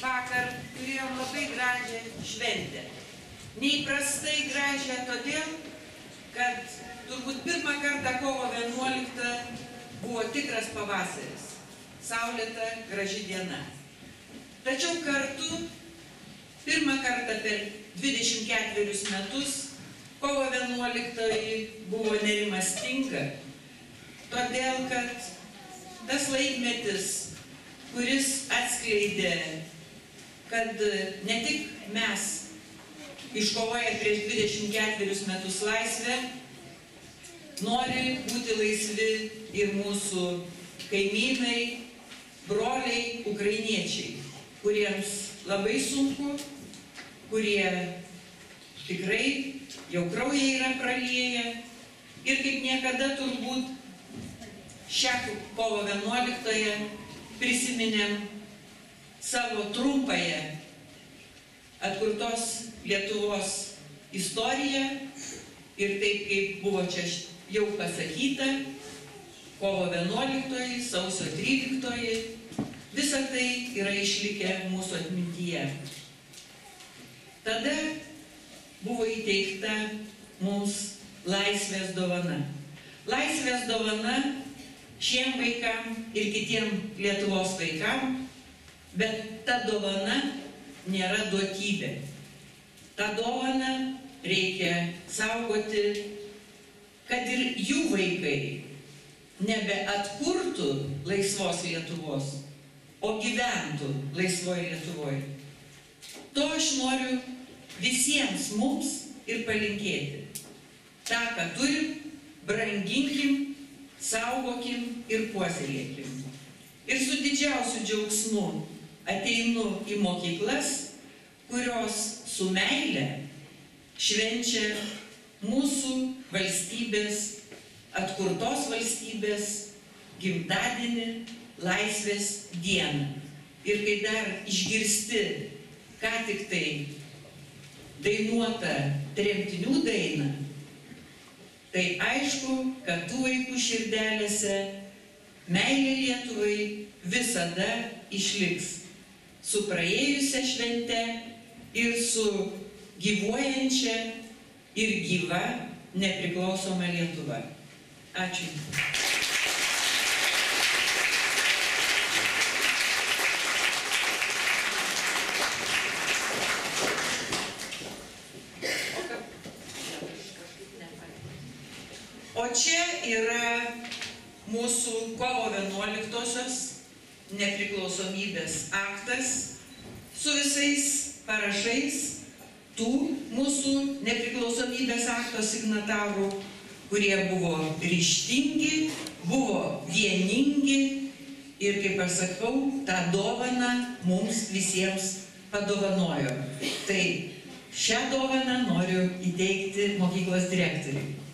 vakar turėjom labai gražią šventę. Neįprastai gražią todėl, kad turbūt pirmą kartą kovo 11 buvo tikras pavasaris. Saulėta graži diena. Tačiau kartu pirmą kartą per 24 metus kovo 11 buvo nerimastinga, todėl kad tas laikmetis, kuris atskleidė, kad ne tik mes iškovoję prieš 24 metus laisvę, nori būti laisvi ir mūsų kaimynai, broliai, ukrainiečiai, kuriems labai sunku, kurie tikrai jau kraujai yra pralieję ir kaip niekada turbūt šią kovo 11-ąją prisiminėm savo trumpąją atkurtos Lietuvos istoriją ir taip kaip buvo čia jau pasakyta, kovo 11, sausio 13, visa tai yra išlikę mūsų atmintyje. Tada buvo įteikta mums laisvės dovana. Laisvės dovana šiem vaikam ir kitiem Lietuvos vaikam, bet ta dovana nėra duotybė. Ta dovana reikia saugoti, kad ir jų vaikai nebeatkurtų laisvos Lietuvos, o gyventų laisvoje Lietuvoje. To aš noriu visiems mums ir palinkėti. Ta, ką turim, branginkim, saugokim ir puoselėkim. Ir su didžiausiu džiaugsmu ateinu į mokyklas, kurios su meile švenčia mūsų valstybės, atkurtos valstybės gimtadienį, laisvės dieną. Ir kai dar išgirsti, ką tik tai dainuota tremtinių daina, tai aišku, kad tų vaikų širdelėse meilė Lietuvai visada išliks su praėjusią šventę ir su gyvuojančia ir gyva nepriklausoma Lietuva. Ačiū. O čia yra mūsų kovo 11-osios nepriklausomybės aktas su visais parašais tų mūsų nepriklausomybės akto signatarų, kurie buvo ryštingi, buvo vieningi ir, kaip aš sakau, tą dovaną mums visiems padovanojo. Tai šią dovaną noriu įteikti mokyklos direktoriui.